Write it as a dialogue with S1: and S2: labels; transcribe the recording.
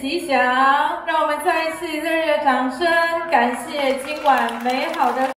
S1: 吉祥。让我们再一次热烈的掌声，感谢今晚美好的。